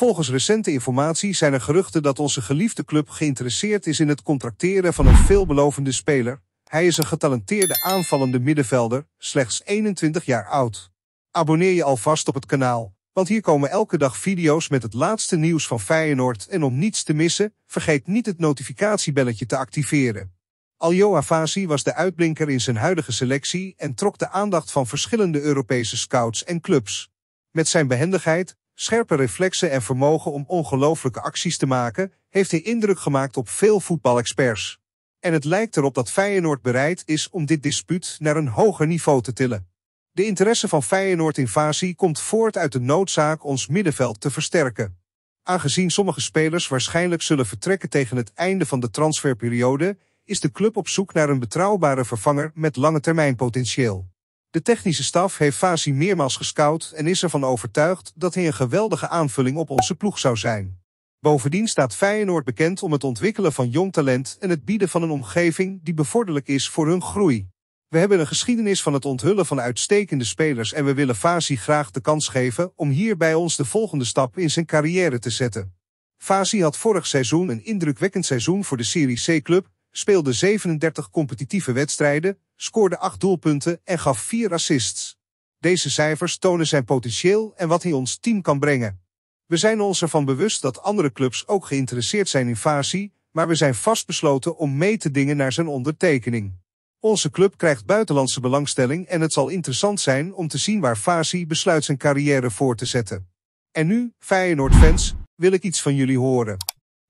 Volgens recente informatie zijn er geruchten dat onze geliefde club geïnteresseerd is in het contracteren van een veelbelovende speler. Hij is een getalenteerde aanvallende middenvelder, slechts 21 jaar oud. Abonneer je alvast op het kanaal, want hier komen elke dag video's met het laatste nieuws van Feyenoord en om niets te missen, vergeet niet het notificatiebelletje te activeren. Aljo Avasi was de uitblinker in zijn huidige selectie en trok de aandacht van verschillende Europese scouts en clubs. Met zijn behendigheid, scherpe reflexen en vermogen om ongelooflijke acties te maken, heeft hij indruk gemaakt op veel voetbalexperts. En het lijkt erop dat Feyenoord bereid is om dit dispuut naar een hoger niveau te tillen. De interesse van Feyenoord in Fasi komt voort uit de noodzaak ons middenveld te versterken. Aangezien sommige spelers waarschijnlijk zullen vertrekken tegen het einde van de transferperiode, is de club op zoek naar een betrouwbare vervanger met lange termijn potentieel. De technische staf heeft Fasi meermaals gescout en is ervan overtuigd dat hij een geweldige aanvulling op onze ploeg zou zijn. Bovendien staat Feyenoord bekend om het ontwikkelen van jong talent en het bieden van een omgeving die bevorderlijk is voor hun groei. We hebben een geschiedenis van het onthullen van uitstekende spelers en we willen Fasi graag de kans geven om hier bij ons de volgende stap in zijn carrière te zetten. Fasi had vorig seizoen een indrukwekkend seizoen voor de Serie C-club, speelde 37 competitieve wedstrijden, scoorde 8 doelpunten en gaf 4 assists. Deze cijfers tonen zijn potentieel en wat hij ons team kan brengen. We zijn ons ervan bewust dat andere clubs ook geïnteresseerd zijn in Fasi, maar we zijn vastbesloten om mee te dingen naar zijn ondertekening. Onze club krijgt buitenlandse belangstelling en het zal interessant zijn om te zien waar Fasi besluit zijn carrière voor te zetten. En nu, Feyenoord-fans, wil ik iets van jullie horen.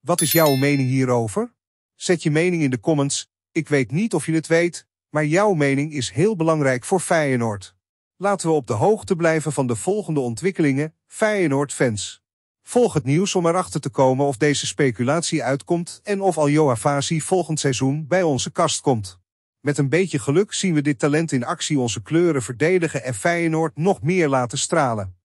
Wat is jouw mening hierover? Zet je mening in de comments. Ik weet niet of je het weet, maar jouw mening is heel belangrijk voor Feyenoord. Laten we op de hoogte blijven van de volgende ontwikkelingen, Feyenoord-fans. Volg het nieuws om erachter te komen of deze speculatie uitkomt en of Aljoa Fasi volgend seizoen bij onze kast komt. Met een beetje geluk zien we dit talent in actie onze kleuren verdedigen en Feyenoord nog meer laten stralen.